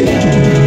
Yeah.